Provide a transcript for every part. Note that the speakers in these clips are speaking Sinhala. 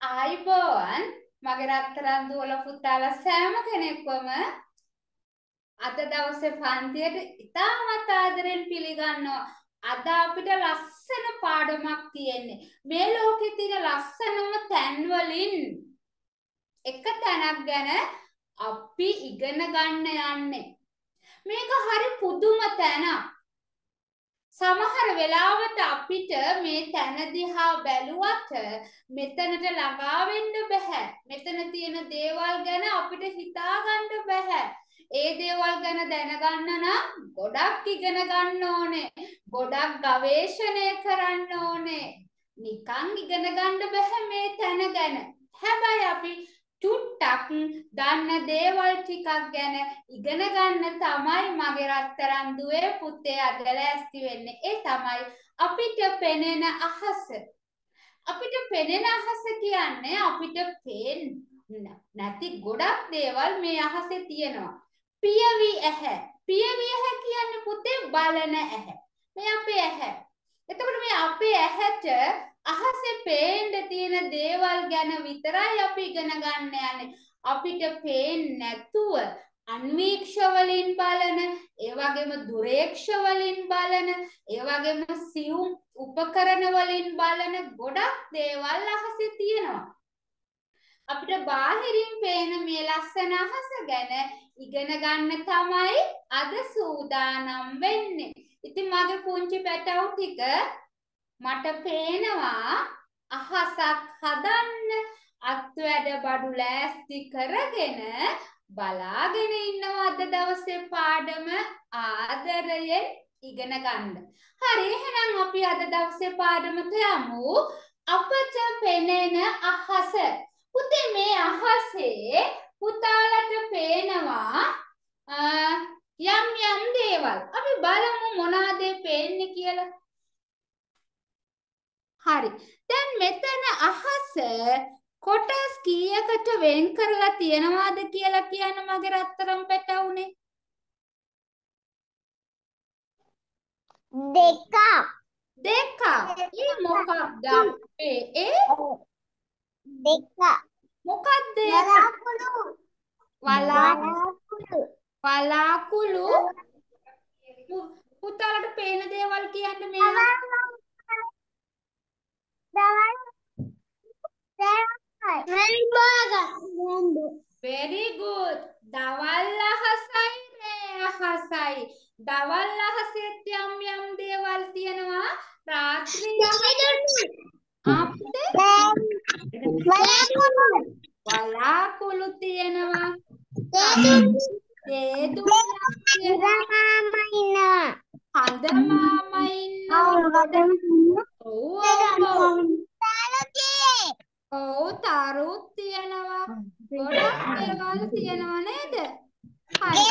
ආයිබෝවන් මගේ රත්තරන් දුවල පුතාලා සෑම කෙනෙක්වම අද දවසේ පන්තියට ඉතාමත් ආදරෙන් පිළිගන්නවා. අද අපිට ලස්සන පාඩමක් තියෙන්නේ. මේ ලෝකේ තියෙන ලස්සනම තැන් වලින් එක තැනක් ගැන අපි ඉගෙන ගන්න යන්නේ. මේක හරි පුදුම තැනක්. සමහර වෙලාවට අපිට මේ තැන දිහා බැලුවට මෙතනට ළඟා වෙන්න බෑ. මෙතන තියෙන දේවල් ගැන අපිට හිතා ගන්න බෑ. ඒ දේවල් ගැන දැනගන්න නම් ගොඩක් ඉගෙන ගන්න ඕනේ. ගොඩක් ගවේෂණය කරන්න ඕනේ. නිකන් ඉගෙන ගන්න බෑ මේ තැන ගැන. හැබැයි අපි චුට්ටක් දන්න දේවල් ටිකක් ගැන ඉගෙන ගන්න තමයි මගේ රත්තරන් දුවේ පුතේ අද ලෑස්ති වෙන්නේ. ඒ තමයි අපිට පෙනෙන අහස. අපිට පෙනෙන අහස කියන්නේ අපිට පේන්න නැති ගොඩක් දේවල් මේ අහසේ තියෙනවා. පියවි ඇහැ. පියවි ඇහැ කියන්නේ පුතේ බලන ඇහැ. මේ අපේ ඇහැ. එතකොට මේ අපේ ඇහැට අහසේ පේන්න තියෙන දේවල් ගැන විතරයි අපි ඉගෙන ගන්න යන්නේ. අපිට පේන්නේ නැතුව අන්වීක්ෂ වලින් බලන, ඒ වගේම දුරේක්ෂ වලින් බලන, ඒ වගේම සියුම් උපකරණ වලින් බලන ගොඩක් දේවල් අහසේ තියෙනවා. අපිට බාහිරින් පේන මේ ලස්සන අහස ගැන ඉගෙන ගන්න තමයි අද සූදානම් වෙන්නේ. ඉතින් මගේ පුංචි පැටවු ටික මට පේනවා අහසක් හදන්න අත්වැඩ බඩු ලෑස්ති කරගෙන බලාගෙන ඉන්නවා අද දවසේ පාඩම ආදරයෙන් ඉගෙන ගන්න. හරි එහෙනම් අපි අද දවසේ පාඩමට යමු. අපට පෙනෙන අහස. පුතේ මේ අහසේ පුතාලට පේනවා යම් යම් දේවල්. අපි බලමු මොනවාද පේන්නේ කියලා. හරි. දැන් මෙතන අහස කොටස් කීයකට වෙන් කරලා තියනවාද කියලා කියන්න මගේ රත්තරන් පැටවුනේ. දෙකක්. දෙකක්. ඊ මොකක්ද අපේ ඒ? දෙකක්. මොකක්ද වලාකුළු. වලාකුළු. වලාකුළු. පුතාලට පේන දේවල් කියන්න මේ very good. දවල් අහසයි රෑ අහසයි දවල් අහසෙත් යම් යම් දේවල් තියෙනවා රාත්‍රී අපිට වලාකුළු තියෙනවා තේදුම් තියෙනවා. හඳ මාමා ඉන්නවා. ඔව් ඔව් තරුත් තියෙනවා. ගොඩක් දේවල් තියෙනවා නේද? හරි.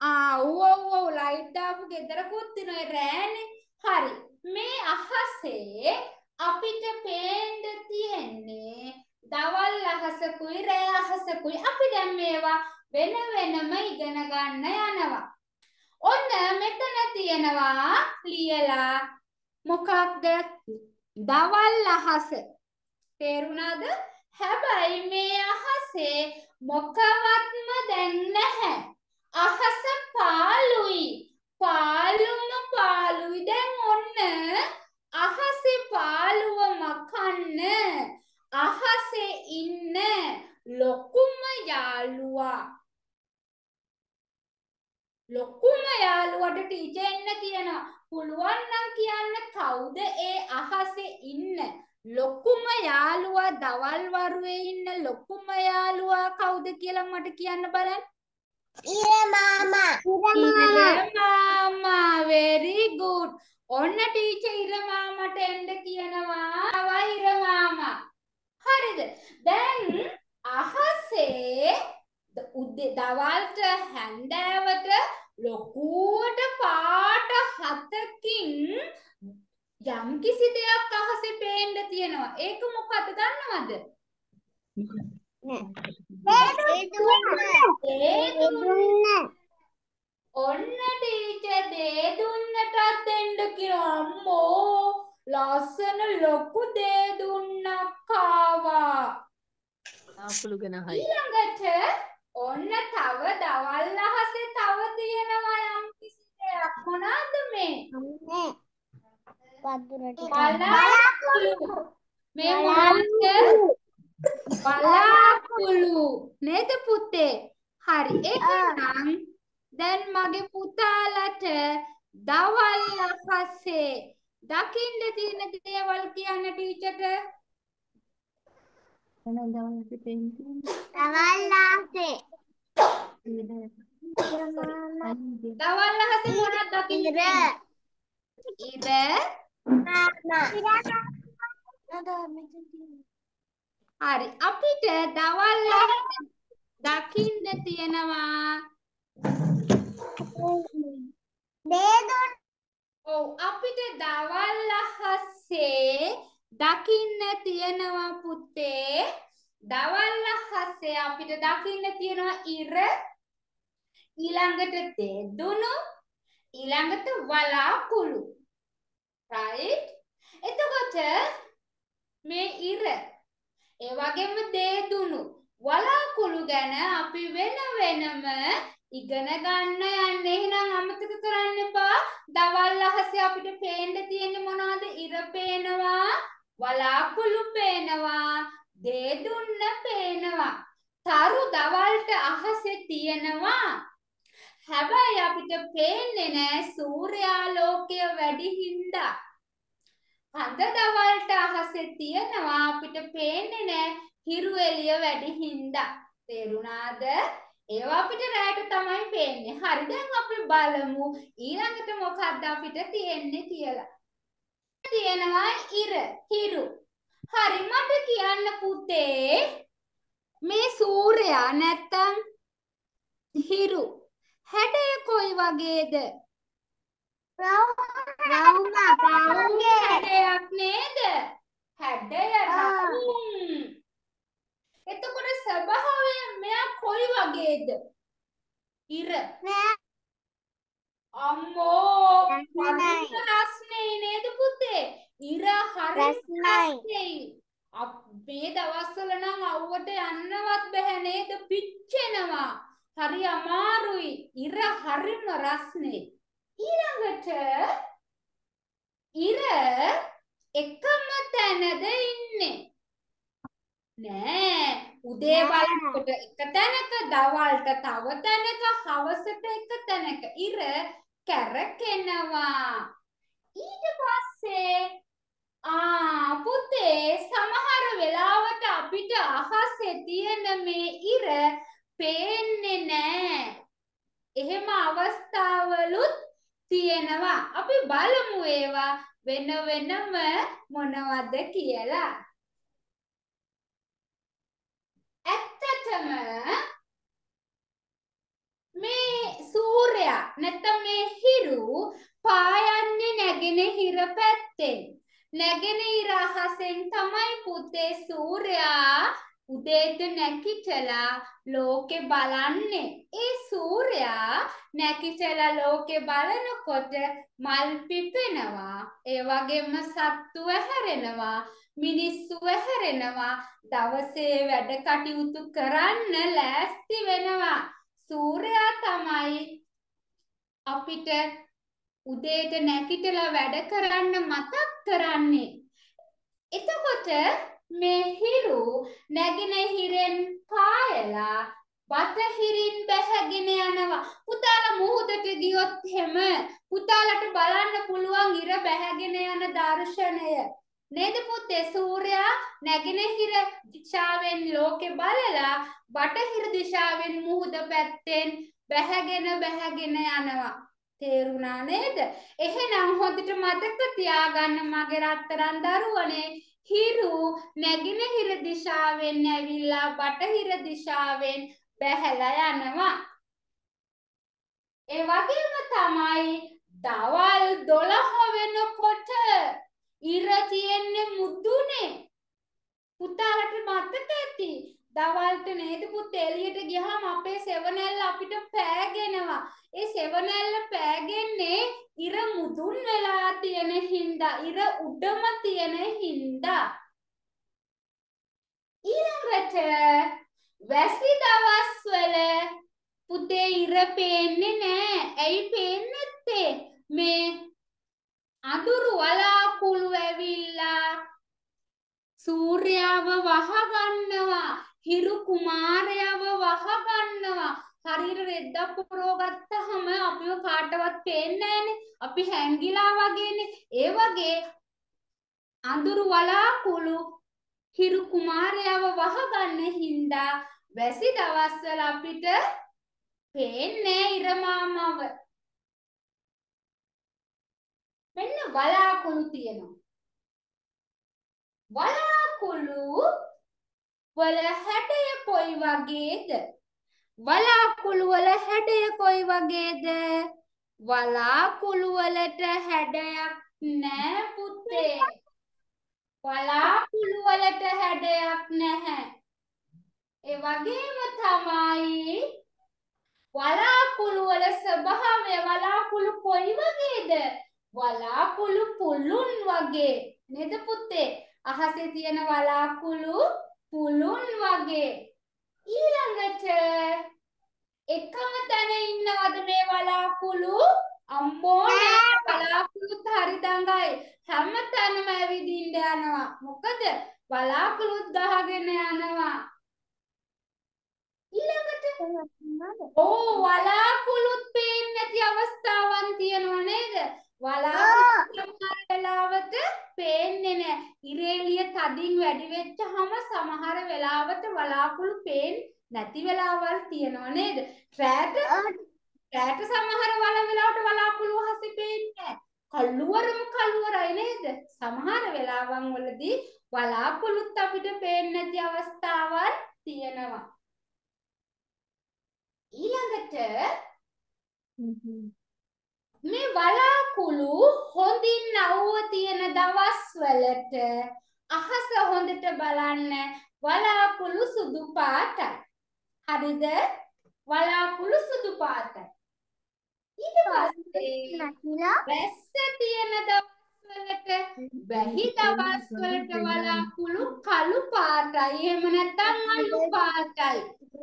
ආ ඔව් ඔව් ඔව්. ලයිට් දාපු ගෙදරකුත් තියෙනවා රෑනේ හරි. මේ අහසේ අපිට පේන්න තියෙන්නේ දවල් අහසකුයි රෑ අහසකුයි. අපි දැන් මේවා වෙන වෙනම ඉගෙන ගන්න යනවා. ඔන්න මෙතන තියෙනවා ලියලා මොකක්ද? දවල් අහස. තේරුණාද? හැබැයි මේ අහසේ මොකවත්ම දැන් නැහැ. අහස පාළුයි. පාළුම පාළුයි දැන් ඔන්න. අහසේ පාළුව මකන්න අහසේ ඉන්න ලොකුම යාළුවා. ලොකුම යාළුවට ටීචර් එන්න කියනවා පුළුවන් නම් කියන්න කවුද ඒ අහසේ ඉන්න? ලොකුම යාළුවා දවල් වරුවේ ඉන්න ලොකුම යාළුවා කවුද කියලා මට කියන්න බලන්න. ඉර මාමා. ඉර මාමා. Very good. ඔන්න ටීචර් ඉර මාමට එන්න කියනවා. ආවා ඉර මාමා. හරිද? දැන් අහසේ උදේ දවල්ට හැන්දෑවට ලොකුවට පාට හතකින් යම් කිසි දෙයක් අහසේ පේන්න තියෙනවා. ඒක මොකද්ද දන්නවද? ඔන්න ටීචර් දේ දුන්නටත් එන්න කියලා අම්මෝ ලස්සන ලොකු දේ දුන්නක්කා වලාකුළු ගැන හයි. ඊළඟට ඔන්න තව දවල් අහසේ තව තියෙනවා යම් කිසි දෙයක්. මොනවාද මේ? අම්නේ වතුරට බලාකුළු මේ මොනවද බලාකුළු නේද පුතේ? හරි. එහෙනම් දැන් මගේ පුතාලට දවල් අහසේ දකින්න තියෙන දේවල් කියන්න ටීචර්ට. තවල්ලාසේ දවල් අහසේ මොනවද දකින්න ඉර තියෙන්නේ? හරි අපිට දවල් අහසේ දකින්න තියෙනවා දේදුන් ඔව් අපිට දවල් අහසේ දකින්න තියෙනවා පුතේ දවල් අහසේ අපිට දකින්න තියෙනවා ඉර ඊළඟට දෙදුණු ඊළඟට වලාකුළු. right? එතකොට මේ ඉර ඒ වගේම දේදුණු වලාකුළු ගැන අපි වෙන වෙනම ඉගෙන ගන්න යන්න. එහෙනම් අමතක කරන්න එපා. දවල් අහසේ අපිට පේන්න තියෙන්නේ මොනවද? ඉර පේනවා වලාකුළු පේනවා. දේදුන්න පේනවා තරු දවල්ට අහසේ තියෙනවා හැබැයි අපිට පේන්නේ නෑ සූර්යාලෝකය වැඩි හින්දා හඳ දවල්ට අහසේ තියෙනවා අපිට පේන්නේ නෑ හිරු එළිය වැඩි හින්දා තේරුණාද ඒවා අපිට රැට තමයි පේන්නේ. හරි දැන් අපි බලමු ඊළඟට මොකක්ද අපිට තියෙන්නේ කියලා. තියෙනවා ඉර, හිරු. හරි මට කියන්න පුතේ මේ සූර්යයා නැත්තම් හිරු හැඩය කොයි වගේද? රවුම රවුම් හැඩයක් නේද? හැඩය රවුම්. එතකොට ස්වභාවයෙන් මෙයා කොයි වගේද? ඉර. අම්මෝ. හරිම රස්නේ නේද පුතේ? ඉර හරි රස්නයි. රස්නේ. අප් මේ දවස්වල නම් අවුවට යන්නවත් බැහැ නේද? පිච්චෙනවා. හරි අමාරුයි. ඉර හරිම රස්නේ. ඊළඟට ඉර එකම තැනද ඉන්නේ? නෑ උදේ. බලනකොට එක තැනක දවල්ට තව තැනක හවසට එක තැනක ඉර කැරකෙනවා ඊට පස්සේ ආ පුතේ සමහර වෙලාවට අපිට අහසේ තියෙන මේ ඉර පේන්නේ නෑ. එහෙම අවස්ථාවලුත් තියෙනවා. අපි බලමු ඒවා වෙන වෙනම මොනවද කියලා. ඇත්තටම මේ සූර්යයා නැත්නම් මේ හිරු පායන්නේ නැගෙනහිර පැත්තෙන්. නැගෙනහිර අහසෙන් තමයි පුතේ සූර්යයා උදේට නැකිටලා ලෝකෙ බලන්නේ. ඒ සූර්යයා නැකිටලා ලෝකෙ බලනකොට මල් පිපෙනවා ඒ වගේම සත්තු ඇහැරෙනවා මිනිස්සු ඇහැරෙනවා දවසේ වැඩ කටයුතු කරන්න ලෑස්ති වෙනවා. සූර්යයා තමයි අපිට උදේට නැගිටලා වැඩ කරන්න මතක් කරන්නේ. එතකොට මේ හිරු නැගෙනහිරෙන් පායලා බටහිරින් බැහැගෙන යනවා. පුතාලා මුහුදට ගියොත් එහෙම පුතාලට බලන්න පුළුවන් ඉර බැහැගෙන යන දර්ශනය. නේද පුතේ? සූර්යයා නැගෙනහිර දිශාවෙන් ලෝකෙ බලලා බටහිර දිශාවෙන් මුහුද පැත්තෙන් බැහැගෙන බැහැගෙන යනවා. තේරුණා නේද එහෙනම් හොඳට මතක තියාගන්න මගේ රත්තරන් දරුවනේ හිරු නැගෙනහිර දිශාවෙන් ඇවිල්ලා බටහිර දිශාවෙන් බැහැලා යනවා ඒ වගේම තමයි දවල් 12 වෙනකොට ඉර තියෙන්නේ මුදුනේ. පුතාලට මතක ඇති. දවල්ට නේද පුතේ එළියට ගියාම අපේ සෙවණැල්ල අපිට පෑගෙනවා. ඒ සෙවණැල්ල පෑගෙන්නේ ඉර මුදුන් වෙලා තියෙන හින්දා, ඉර උඩම තියෙන හින්දා. ඊළඟට වැසි දවස්වල පුතේ ඉර පේන්නේ නෑ. ඇයි පේන්නේ නැත්තේ? මේ අඳුරු වලාකුළු ඇවිල්ලා සූර්යාව වහගන්නවා. හිරු කුමාරයව වහගන්නවා. හරියට රෙද්දක් පුරව ගත්තහම අපිව කාටවත් පේන්නේ නැහනේ. අපි හැංගිලා වගේනේ. ඒ වගේ අඳුරු වලාකුළු හිරු කුමාරයව වහගන්න හින්දා වැසි දවස්වල අපිට පේන්නේ ඉර මාමව. මෙන්න වලාකුළු තියෙනවා. වලාකුළු වල හැඩය කොයි වගේද? වලාකුළු වල හැඩය කොයි වගේද? වලාකුළු වලට හැඩයක් නෑ පුතේ. වලාකුළු වලට හැඩයක් නැහැ. ඒ වගේම තමයි වලාකුළු වල ස්වභාවය වලාකුළු කොයි වගේද? වලාකුළු පුළුන් වගේ. නේද පුතේ? අහසේ තියෙන වලාකුළු පුළුන් වගේ. ඊළඟට එකම තැන ඉන්නවද මේ වලාකුළු? අම්මෝ නෑ වලාකුළුත් හරි දඟයි. හැම තැනම ඇවිදින්න යනවා. මොකද වලාකුළුත් ගහගෙන යනවා. ඊළඟට ඕ වලාකුළුත් පේන්නේ නැති අවස්ථාවන් තියෙනවා නේද? වලාකුළු සමහර වෙලාවට පේන්නේ නැහැ. ඉරේලිය තදින් වැඩි වෙච්චහම සමහර වෙලාවට වලාකුළු පේන්නේ නැති වෙලාවල් තියෙනවා නේද? රැට රැට සමහර වල වෙලාවට වලාකුළු හසි පේන්නේ නැහැ. කළුවරම කළුවරයි නේද? සමහර වෙලාවන් වලදී වලාකුළුත් අපිට පේන්නේ නැති අවස්ථාවන් තියෙනවා. ඊළඟට මේ වලාකුළු හොඳින් අවුව තියෙන දවස්වලට අහස හොඳට බලන්න වලාකුළු සුදු පාටයි. හරිද? වලාකුළු සුදු පාටයි. ඊට පස්සේ වැස්ස තියෙන දවස්වලට වැහි දවස්වලට වලාකුළු කළු පාටයි. එහෙම නැත්නම් අලු පාටයි.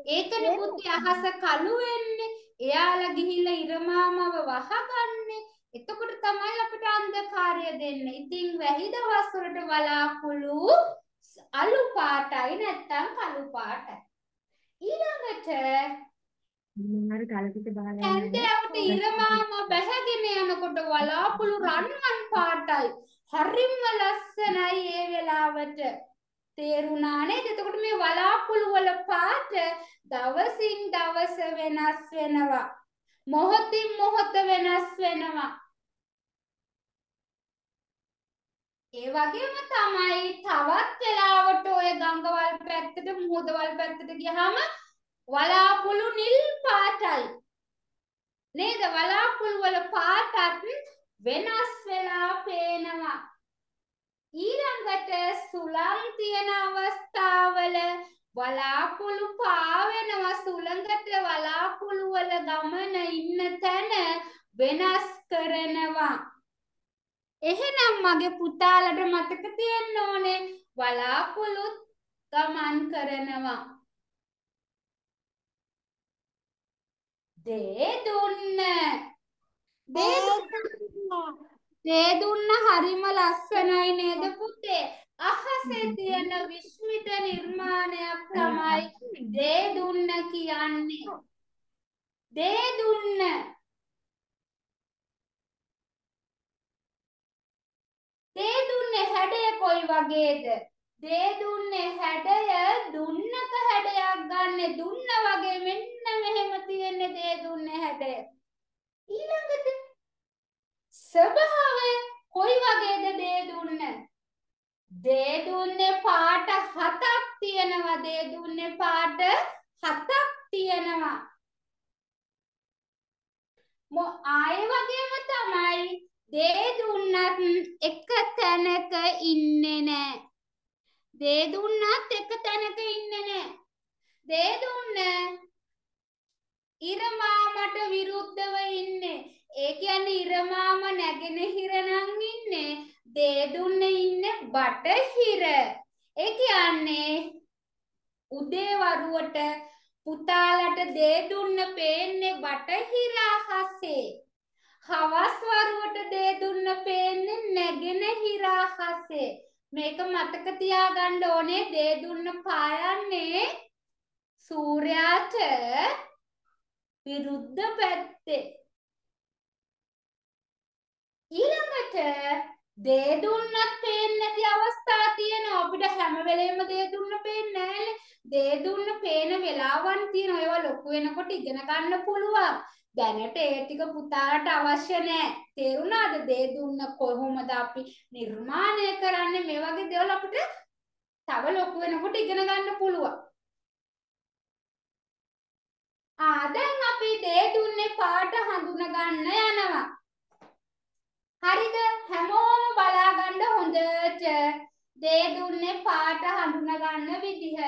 ඒකනේ පුතේ අහස කළු වෙන්නේ. එයාලා ගිහිල්ලා ඉරමාමව වහගන්නේ. එතකොට තමයි අපිට අන්ධකාරය දෙන්නේ. ඉතින් වැහි දවස්වලට වලාකුළු අලු පාටයි නැත්නම් කළු පාටයි. ඊළඟට මොනාර කලකට බහලා ඇන්දෑවට ඉරමාම බැහැගෙන යනකොට වලාකුළු රන්වන් පාටයි. හරිම ලස්සනයි ඒ වෙලාවට. තේරුණා නේද? එතකොට මේ වලාකුළු වල පාට දවසින් දවස වෙනස් වෙනවා. මොහොතින් මොහොත වෙනස් වෙනවා. ඒ වගේම තමයි තවත් වෙලාවට ඔය ගංගවල් පැත්තට මුහුදවල් පැත්තට ගියාම වලාකුළු නිල් පාටයි. නේද? වලාකුළු වල පාටත් වෙනස් වෙලා පේනවා. ඊළඟට සුළං තියෙන අවස්ථාවල වලාකුළු පාවෙනවා සුළඟට වලාකුළු වල ගමන ඉන්න තැන වෙනස් කරනවා. එහෙනම් මගේ පුතාලට මතක තියෙන්න ඕනේ වලාකුළුත් ගමන් කරනවා. දේ දුන්න. දේ දේ දුන්න හරිම ලස්සනයි නේද පුතේ? අහසේ තියෙන විශ්මිත නිර්මාණයක් තමයි දේ දුන්න කියන්නේ. දේ දුන්න. දේ දුන්නේ හැඩය කොයි වගේද? දේ දුන්නේ හැඩය දුන්නක හැඩයක් ගන්න දුන්න වගේ මෙන්න මෙහෙම තියෙන්නේ දේ දුන්නේ හැඩය. ඊළඟට ස්වභාවය කොයි වගේද දේ දුන්න? දේ දුන්නේ පාට හතක් තියෙනවා දේ දුන්නේ පාට හතක් තියෙනවා. මො ආයේ වගේම තමයි දේ දුන්නත් එක තැනක ඉන්නේ නෑ. දේ දුන්නත් එක තැනක ඉන්නේ නෑ. දේ දුන්න ඉරමාමට විරුද්ධව ඉන්නේ. ඒ කියන්නේ ඉරමාම නැගෙනහිර නම් ඉන්නේ. දේ දුන්න ඉන්නේ බටහිර. ඒ කියන්නේ උදේ වරුවට පුතාලට දේ දුන්න පේන්නේ බටහිර අහසේ. හවස් වරුවට දේ දුන්න පේන්නේ නැගෙනහිර අහසේ. මේක මතක තියාගන්න ඕනේ දේ දුන්න පායන්නේ සූර්යාට විරුද්ධ පැත්තේ. ඊළඟට දේ දුන්නත් පේන්නේ නැති අවස්ථා තියෙනවා. අපිට හැම වෙලේම දේ දුන්න පේන්නේ නැහැනේ. දේ දුන්න පේන වෙලාවන් තියෙනවා. ඒවා ලොකු වෙනකොට ඉගෙන ගන්න පුළුවන්. දැනට ඒ ටික පුතාට අවශ්‍ය නැහැ. තේරුණාද? දේ දුන්න කොහොමද අපි නිර්මාණය කරන්නේ? මේ වගේ දේවල් අපිට තව ලොකු වෙනකොට ඉගෙන ගන්න පුළුවන්. ආ දැන් අපි දේ දුන්නේ පාට හඳුන ගන්න යනවා. හරිද? හැමෝම බලා ගන්න හොඳට. දේ දුන්නේ පාට හඳුන ගන්න විදිහ.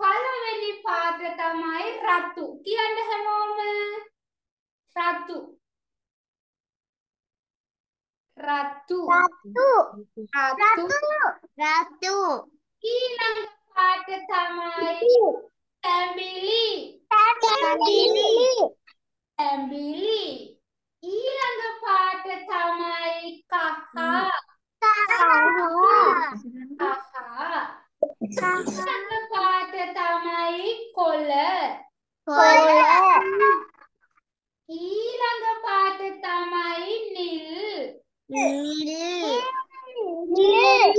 පළවෙනි පාට තමයි රතු. කියන්න හැමෝම රතු. රතු. Ratu. රතු. Ratu. ඊළඟ පාට තමයි තැඹිලි. Tabili. තැඹිලි. ඊළඟ පාට තමයි කහ. Kaha. කහ. ඊළඟ පාට තමයි කොළ. Kola. ඊළඟ පාට තමයි නිල්. Nil. Nil.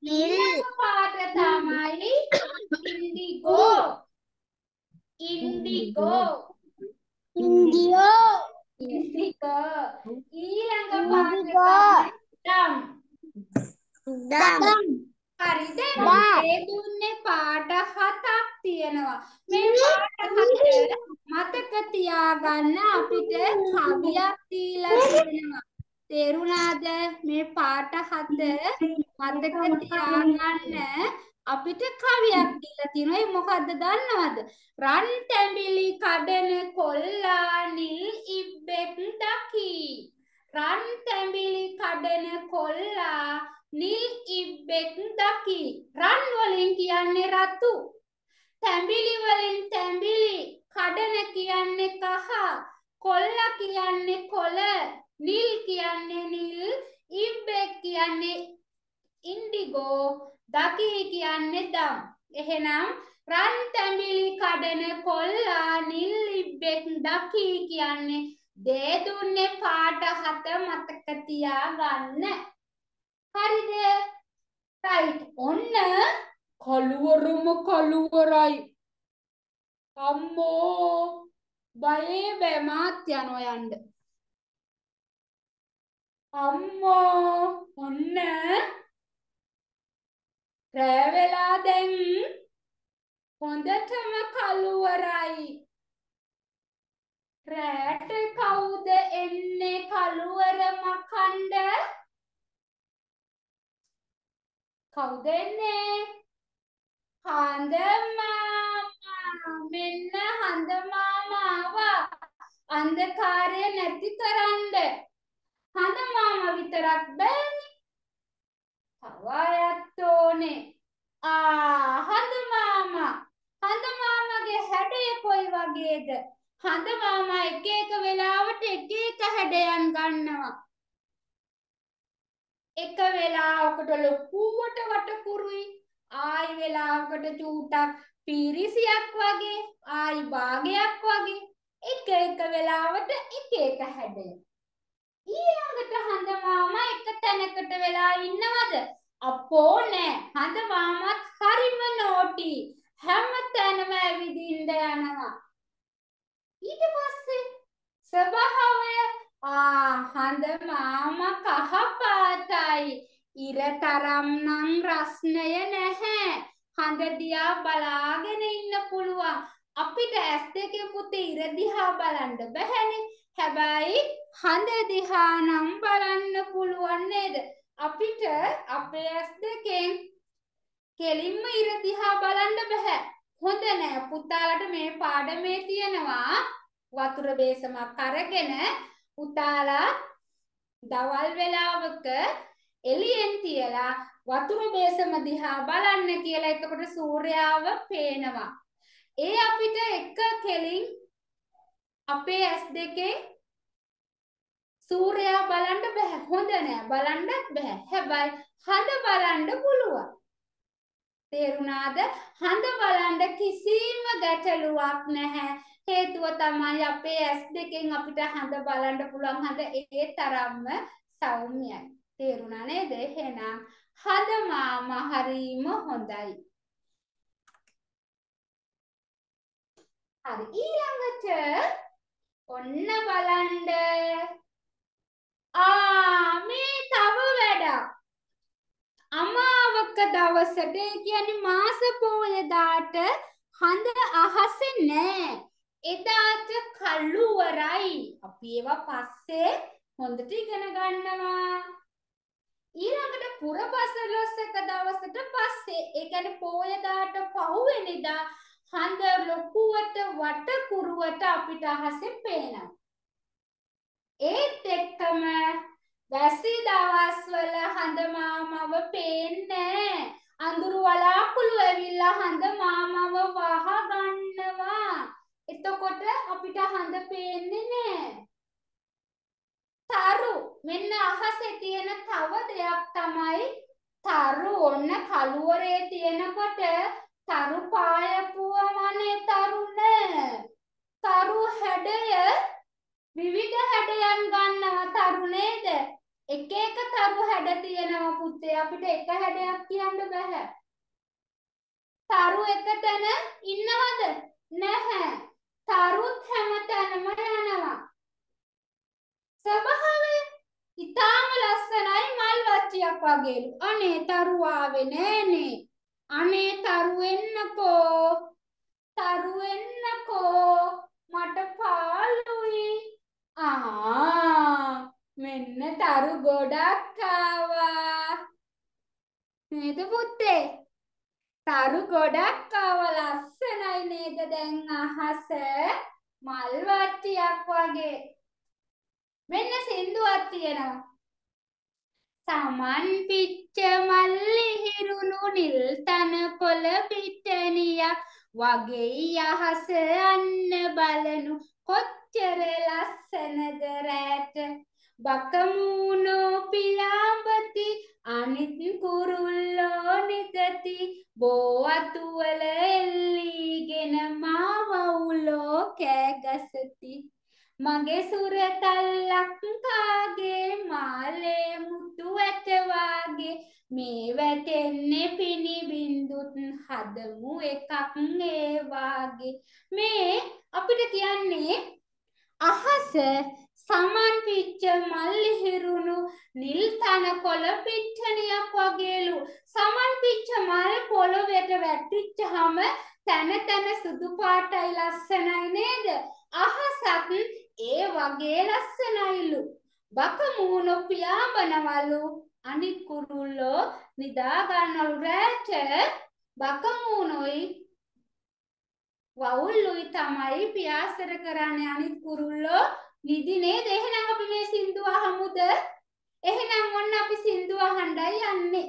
ඊළඟ පාට තමයි ඉන්දිගෝ. ඉන්දිගෝ. Indio. ඉන්දිගෝ. ඊළඟ පාට. තමයි දම්. Dam. හරි දැන් දා. මේ දුන්නේ පාට හතක් තියෙනවා. මේ පාට හත මතක තියාගන්න අපිට කවියක් දීලා තියෙනවා. තේරුණාද? මේ පාට හත මතක තියාගන්න අපිට කවියක් දීලා තියෙනවා. ඒ මොකද්ද දන්නවද? රන් තැඹිලි කඩන කොල්ලා නිල් ඉබ්බෙක් දකි. රන් තැඹිලි කඩන කොල්ලා නිල් ඉබ්බෙක් දකි. රන් වලින් කියන්නේ රතු. තැඹිලි වලින් තැඹිලි. කඩන කියන්නේ කහ. කොල්ල කියන්නේ කොළ. නිල් කියන්නේ නිල්. ඉබ්බෙක් කියන්නේ ඉන්ඩිගෝ. දකි කියන්නේ දම්. එහෙනම් රන් තැඹිලි කඩන කොල්ලා නිල් ඉබ්බෙක් දකි කියන්නේ දේ දුන්නේ පාට හත මතක තියාගන්න. හරිද? රයිට්. ඔන්න කළුවරම කළුවරයි. අම්මෝ බයේ බෑ මාත් යනවා යන්න. අම්මෝ ඔන්න රෑ වෙලා දැන් හොඳටම කළුවරයි. රෑට කවුද එන්නේ කළුවර මකණ්ඩ? කවුද එන්නේ? හඳ මාමා මෙන්න හඳ මාමා ආවා. අන්ධකාරය නැති කරන්න. හඳ මාමා විතරක් බෑනේ. තව අයත් ඕනේ. ආ හඳ මාමා. හඳ මාමාගේ හැඩය කොයි වගේද? හඳ මාමා එක එක වෙලාවට එක එක හැඩයන් ගන්නවා. එක වෙලාවකට ලොකුවට වටකුරුයි ආයි වෙලාවකට චූටක් පීරිසියක් වගේ ආයි භාගයක් වගේ එක එක වෙලාවට එක එක හැඩය. ඊළඟට හඳ මාමා එක තැනකට වෙලා ඉන්නවද? අපෝ නෑ. හඳ මාමත් හරිම නෝටි. හැම තැනම ඇවිදින්න යනවා. ඊට පස්සේ ස්වභාවය ආ හඳ මාමා කහ පාටයි ඉර තරම් නම් රස්නය නැහැ. හඳ දිහා බලාගෙන ඉන්න පුළුවන්. අපිට ඇස් දෙකෙන් පුතේ ඉර දිහා බලන්න බැහැනේ. හැබැයි හඳ දිහා නම් බලන්න පුළුවන් නේද? අපිට අපේ ඇස් දෙකෙන් කෙලින්ම ඉර දිහා බලන්න බෑ හොඳ නෑ. පුතාලට මේ පාඩමේ තියෙනවා. වතුර බේසමක් අරගෙන පුතාලා දවල් වෙලාවක එළියෙන් තියලා වතුර බේසම දිහා බලන්න කියලා එතකොට සූර්යාව පේනවා. ඒ අපිට එක කෙලින් අපේ ඇස් දෙකේ සූර්යයා බලන්න බෑ. හොඳ නෑ. බලන්නත් බෑ. හැබැයි හඳ බලන්න පුළුවන්. තේරුණාද? හඳ බලන්න කිසිම ගැටලුවක් නැහැ. හේතුව තමයි අපේ ඇස් දෙකෙන් අපිට හඳ බලන්න පුළුවන් හඳ ඒ තරම්ම සෞම්‍යයි. තේරුණා නේද? එහෙනම් හඳ මාමා හරීම හොඳයි. හරි ඊළඟට ඔන්න බලන්න. ආ මේ තව වැඩක්. අමාවක දවසට ඒ කියන්නේ මාස පොහොයදාට හඳ අහසේ නෑ. එදාට කළුවරයි. අපි ඒවා පස්සේ හොඳට ඉගෙන ගන්නවා. ඊළඟට පුරපසළොස්වක දවසට පස්සේ ඒ කියන්නේ පොහොයදාට පහුවෙනිදා හඳ ලොකුවට වටකුරුවට අපිට අහසේ පේනවා. ඒත් එක්කම වැසි දවස්වල හඳ මාමව පේන්නේ අඳුරු වලාකුළු ඇවිල්ලා හඳ මාමව වහ ගන්නවා. එතකොට අපිට හඳ පේන්නේ නෑ. තරු මෙන්න අහසේ තියෙන තව දෙයක් තමයි තරු ඔන්න කළුවරේ තියෙනකොට තරු පායපුවමනේ තරුණ. තරු හැඩය විවිධ හැඩයන් ගන්නවා තරු නේද එක එක තරු හැඩ තියෙනවා පුතේ. අපිට එක හැඩයක් කියන්න බෑ. තරු එකතැන ඉන්නවද? නැහැ. තරුත් හැමතැනම යනවා. ස්වභාවය ඉතාම ලස්සනයි මල් වච්චියක් වගේලු අනේ තරු ආවේ නෑනේ. අනේ තරු එන්නකෝ තරු එන්නකෝ මට පාළුයි. ආ මෙන්න තරු ගොඩක් ආවා. නේද පුතේ තරු ගොඩක් ආවා. ලස්සනයි නේද දැන් අහස? මල් වට්ටියක් වගේ. මෙන්න සින්දුවක් තියෙනවා සමන් පිච්ච මල්ලි හිරුණු නිල් තන කොළ පිට්ටනියක් වගේ අහස අන්න බලනු කොච්චර ලස්සනද රැට. බකමූනෝ පියාඹති අනිත් කුරුල්ලෝ නිගති බෝ අතුවල එල්ලීගෙන මාවවුලෝ කෑගසති මගේ සුරතල්ලක් කාගේ? මාලේ මුතු ඇටවාගේ මේ වැටෙන්නේ පිණිබින්දුත් හදමු එකක් ඒ වාගේ. මේ අපිට කියන්නේ අහස සමන් පිච්ච මල්ලි හිරුණු නිල් තන කොළ පිච්චනියක් වගේලු. සමන් පිච්ච මල් පොළොවට වැටිච්චහම තැන තැන සුදු පාටයි ලස්සනයි නේද? අහසත් ඒ වගේ ලස්සනයිලු බකමූණු පියාඹනවලු අනිත් කුරුල්ලෝ නිදා ගන්නවලු රැට. බකමූණුයි වවුල්ලුයි තමයි පියාසර කරන්නේ. අනිත් කුරුල්ලෝ නිදි නේද එහෙනම් අපි මේ සින්දුව අහමුද? එහෙනම් ඔන්න අපි සින්දුව අහන්නයි යන්නේ.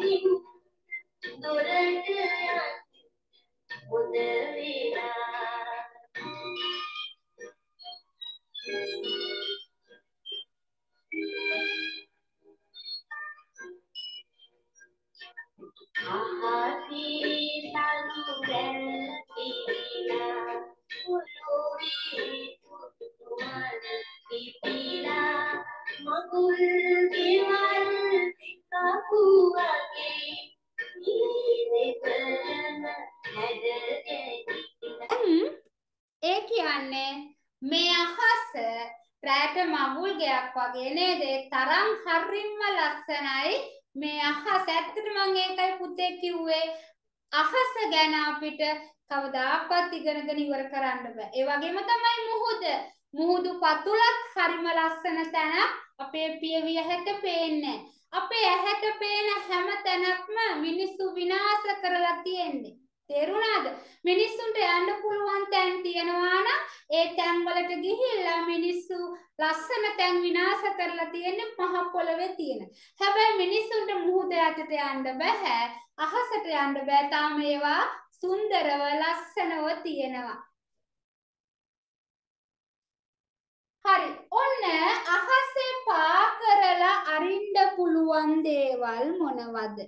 Thank you. කවදාකවත් ඉගෙනගෙන ඉවර කරන්න බෑ. ඒ වගේම තමයි මුහුද. මුහුදු පතුලත් හරිම ලස්සන තැනක් අපේ පියවිය හැට පේන්නේ. අපේ ඇහැට පේන හැම තැනක්ම මිනිස්සු විනාශ කරලා තියෙන්නේ. තේරුණාද? මිනිස්සුන්ට යන්න පුළුවන් තැන් තියෙනවා නම් ඒ තැන් වලට ගිහිල්ලා මිනිස්සු ලස්සන තැන් විනාශ කරලා තියෙන්නේ මහ පොළවේ තියෙන. හැබැයි මිනිස්සුන්ට මුහුද යටට යන්න බෑ. අහසට යන්න බෑ. තාම ඒවා සුන්දරව ලස්සනව තියෙනවා. හරි. ඔන්න අහසේ පා කරලා අරින්න පුළුවන් දේවල් මොනවද?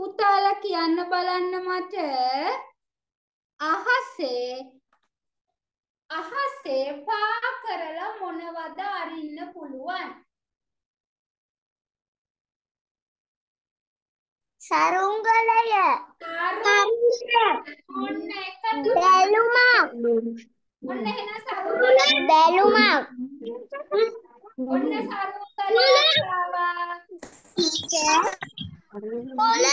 පුතාලා කියන්න බලන්න මට අහසේ අහසේ පා කරලා මොනවද අරින්න පුළුවන්? සරුංගලය ඔන්න එකතු බැලුමක් ඔන්න එහෙනම් සරුංගල බැලුමක් ඔන්න සරුංගල ආවා. කොළ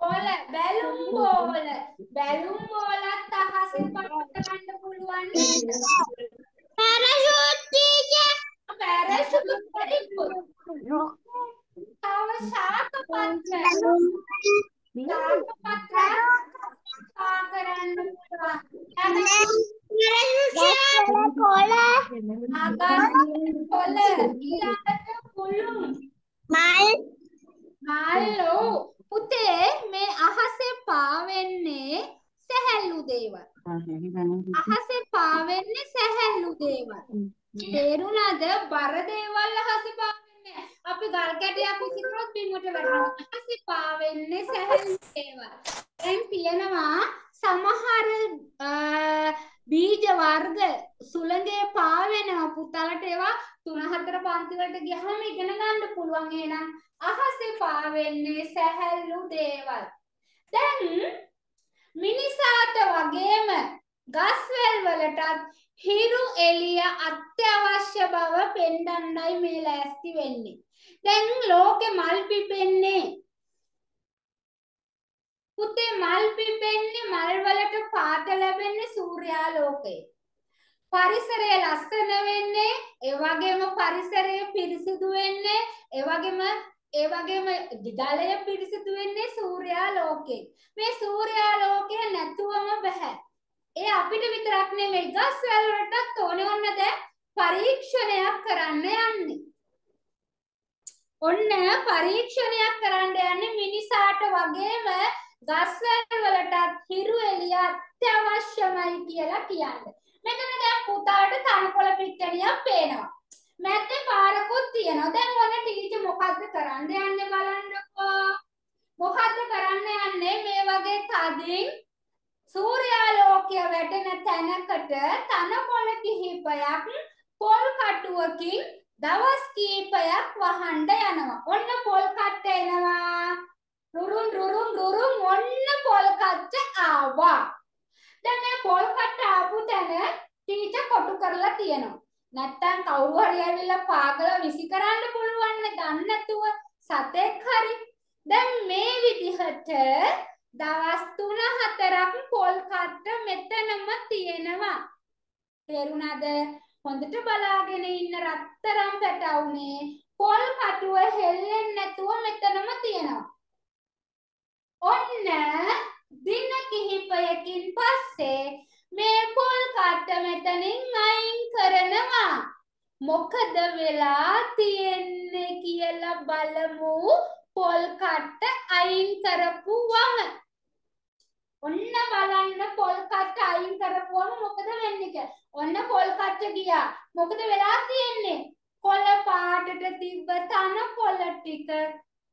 බෝල බැලුම් බෝල බැලුම් බෝලත් අහසේ පට කරන්න පුළුවන් නේද? පැරෂූට් ටීචර් පැරෂුට් පරිප්පු. තව ශාක පත්‍ර. ශාක පත්‍ර පා කරන්න පුළුවන්. හැබැයි කොළ අගස් කොළ ඊළඟට පුළුම් මල් මල්ලෝ පුතේ මේ අහසේ පාවෙන්නේ සැහැල්ලු දේවල්. අහසේ පාවෙන්නේ සැහැල්ලු දේවල්. තේරුණාද? බර දේවල් අහසේ පාවෙන්නේ නැහැ. අපි ගල් කැටයක් විසිකරොත් බිමට වැටෙනවා. අහසේ පාවෙන්නේ සැහැල්ලු දේවල්. දැන් තියෙනවා සමහර අ, බීජ වර්ග සුළඟේ පාවෙනවා පුතාලට ඒවා 3 4 පන්ති වලට ගියාම ඉගෙන ගන්න පුළුවන් එහෙනම් අහසේ පාවෙන්නේ සැහැල්ලු දේවල්. දැන් මිනිසාට වගේම ගස්වැල් වලටත් හිරු එළිය අත්‍යවශ්‍ය බව පෙන්වන්නයි මේ ලෑස්ති වෙන්නේ. දැන් ලෝකෙ මල් පිපෙන්නේ පුතේ මල් පිපෙන්නේ මල් වලට පාට ලැබෙන්නේ සූර්යාලෝකයේ. පරිසරය ලස්සන වෙන්නේ ඒ වගේම පරිසරය පිරිසිදු වෙන්නේ ඒ වගේම ඒ වගේම ජලය පිරිසිදු වෙන්නේ සූර්යාලෝකයෙන්. මේ සූර්යාලෝකය නැතුවම බෑ. ඒ අපිට විතරක් නෙමෙයි ගස් වැල් වලටත් ඕනේ ඔන්න දැන් පරීක්ෂණයක් කරන්න යන්නේ. ඔන්න පරීක්ෂණයක් කරන්න යන්නේ මිනිසාට වගේම ගස්වැල් වලටත් හිරු එළිය අත්‍යවශ්‍යමයි කියලා කියන්නේ. මෙතන දැන් පුතාට තනකොළ පිට්ටනියක් පේනවා. මැද්දේ පාරකුත් තියෙනවා. දැන් ඔන්න ටීචර් මොකද්ද කරන්න යන්නේ බලන්නකෝ. මොකද්ද කරන්න යන්නේ මේ වගේ තදින් සූර්යාලෝකය වැටෙන තැනකට තනකොළ කිහිපයක් පොල් කටුවකින් දවස් කීපයක් වහන්න යනවා. ඔන්න පොල් කට්ට එනවා. රුරුන් රුරුන් රුරුන් ඔන්න පොල් කට්ට ආවා. දැන් මේ පොල් කට්ට ආපු තැන ටීචර් කොටු කරලා තියෙනවා. නැත්තම් කවුරු හරි ඇවිල්ලා පාගල විසි කරන්න පුළුවන් නේ දන්නේ නැතුව සතෙක් හරි. දැන් මේ විදිහට දවස් 3-4ක් පොල් කට්ට මෙතනම තියෙනවා. තේරුණාද? හොඳට බලාගෙන ඉන්න රත්තරන් පැටවුනේ පොල් කටුව හෙල්ලෙන්නේ නැතුව මෙතනම තියෙනවා. ඔන්න දින කිහිපයකින් පස්සේ මේ පොල් කට්ට මෙතනින් අයින් කරනවා. මොකද වෙලා තියෙන්නේ කියලා බලමු පොල් කට්ට අයින් කරපු වම. ඔන්න බලන්න පොල් කට්ට අයින් කරපුවම මොකද වෙන්නේ කියලා. ඔන්න පොල් කට්ට ගියා. මොකද වෙලා තියෙන්නේ? කොළ පාටට තිබ්බ තන කොළ ටික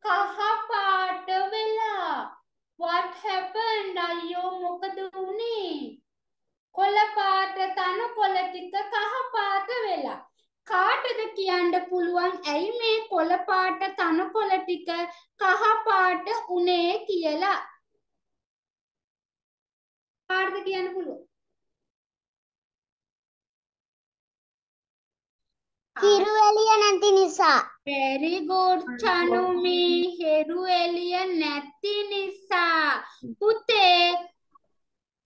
කහ පාට වෙලා. What happened? අයියෝ මොකද වුනේ? කොළ පාට තන කොළ ටික කහ පාට වෙලා. කාටද කියන්න පුළුවන් ඇයි මේ කොළ පාට තන කොළ ටික කහ පාට උනේ කියලා? කාටද කියන්න පුළුවන්? හිරු එළිය නැති නිසා. very good චනුමි හෙරු එළිය නැති නිසා. පුතේ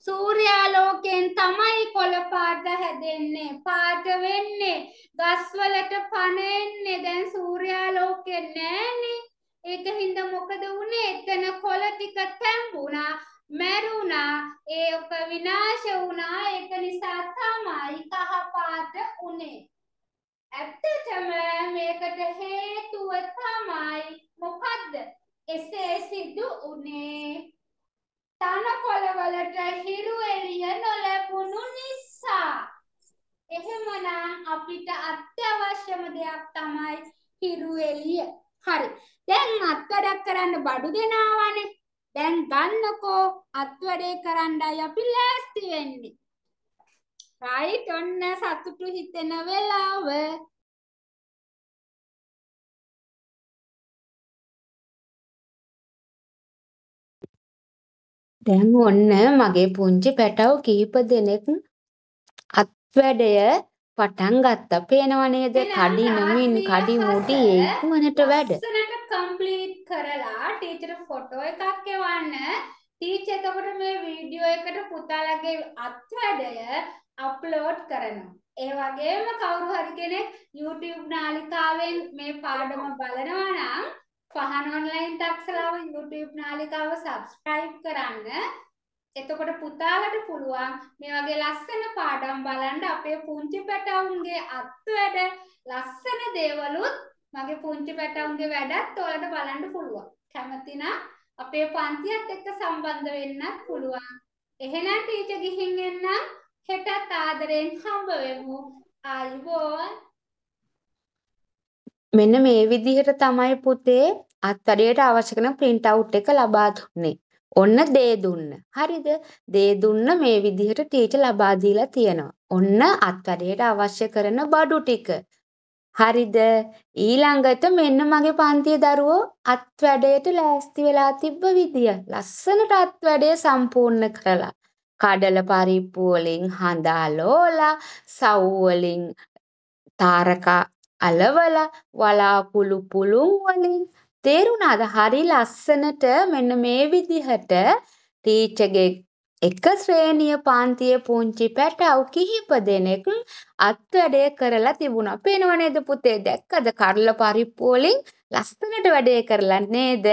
සූර්යාලෝකයෙන් තමයි කොළ පාට හැදෙන්නේ පාට වෙන්නේ. ගස්වලට පණ එන්නේ. දැන් සූර්යාලෝකය නෑනේ ඒක හින්දා මොකද වුනේ? එතන කොළ ටික තැඹුණා මැරුණා. ඒක විනාශ වුණා. ඒක නිසා තමයි කහ පාට උනේ. ඇත්තටම මේකට හේතුව තමයි මොකද්ද? එසේ සිදු උනේ තනකොළවලට හිරු එළිය නොලැබුණු නිසා. එහෙමනම් අපිට අත්‍යවශ්‍යම දෙයක් තමයි හිරු එළිය. හරි. දැන් අත්වැඩක් කරන්න බඩු දෙනවානේ. දැන් ගන්නකෝ අත්වැඩේ කරන්නයි අපි ලෑස්ති වෙන්නේ. රයිට් ඔන්න සතුටු හිතෙන වෙලාව දැන් ඔන්න මගේ පුංචි පැටව කිහිප දෙනෙක් අත්වැඩය පටන් ගත්තා. පේනව නේද? කඩි නමින් කඩි මුඩි ඉක්මනට වැඩ. කම්ප්ලීට් කරලා ටීචර් ෆොටෝ එකක් එවන්න. ටීචර් එතකොට මේ වීඩියෝ එකට පුතාලගේ අත්වැඩය අප්ලෝඩ් කරනවා. ඒ වගේම කවුරු හරි කෙනෙක් YouTube නාලිකාවෙන් මේ පාඩම බලනවා නම් පහන ඔන්ලයින් දක්ෂලාව YouTube නාලිකාව subscribe කරන්න. එතකොට පුතාලට පුළුවන් මේ වගේ ලස්සන පාඩම් බලන්න අපේ පුංචි පැටවුන්ගේ අත්වැඩ ලස්සන දේවලුත් මගේ පුංචි පැටවුන්ගේ වැඩත් ඔයාලට බලන්න පුළුවන්. කැමති නම් අපේ පන්තියත් එක්ක සම්බන්ධ වෙන්නත් පුළුවන්. එහෙනම් ටීචර් ගිහින් එන්නම් හෙටත් ආදරෙන් හම්බ වෙමු. ආයිබෝන්. මෙන්න මේ විදිහට තමයි පුතේ අත්වැඩයට අවශ්‍ය කරන print out එක ලබා දුන්නේ. ඔන්න දේ දුන්න. හරිද? දේ දුන්න මේ විදිහට ටීචර් ලබා දීලා තියෙනවා. ඔන්න අත්වැඩයට අවශ්‍ය කරන බඩු ටික. හරිද? ඊළඟට මෙන්න මගේ පන්තියේ දරුවෝ අත්වැඩයට ලෑස්ති වෙලා තිබ්බ විදිය. ලස්සනට අත්වැඩය සම්පූර්ණ කරලා. කඩල පරිප්පු වලින් හඳාලෝලා, සව් වලින් තාරකා අලවලා, වලාකුළු පුළුන් වලින් තේරුණාද? හරි ලස්සනට මෙන්න මේ විදිහට ටීචර්ගේ එක ශ්‍රේණිය පන්තියේ පුංචි පැටව් කිහිප දෙනෙක් අත්වැඩේ කරලා තිබුණා. පේනව නේද පුතේ? දැක්කද? කඩල පරිප්පු වලින් ලස්සනට වැඩේ කරලා නේද?